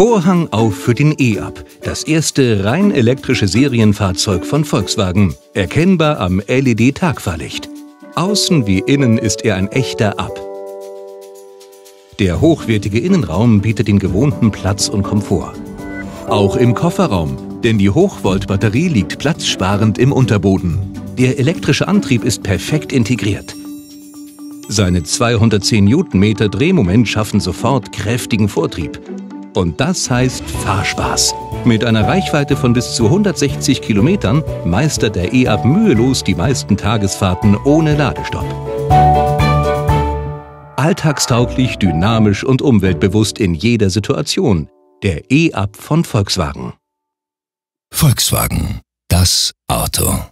Vorhang auf für den E-Up, das erste rein elektrische Serienfahrzeug von Volkswagen, erkennbar am LED-Tagfahrlicht. Außen wie innen ist er ein echter Up. Der hochwertige Innenraum bietet den gewohnten Platz und Komfort. Auch im Kofferraum, denn die Hochvolt-Batterie liegt platzsparend im Unterboden. Der elektrische Antrieb ist perfekt integriert. Seine 210 Newtonmeter Drehmoment schaffen sofort kräftigen Vortrieb. Und das heißt Fahrspaß. Mit einer Reichweite von bis zu 160 Kilometern meistert der E-Up mühelos die meisten Tagesfahrten ohne Ladestopp. Alltagstauglich, dynamisch und umweltbewusst in jeder Situation. Der E-Up von Volkswagen. Volkswagen. Das Auto.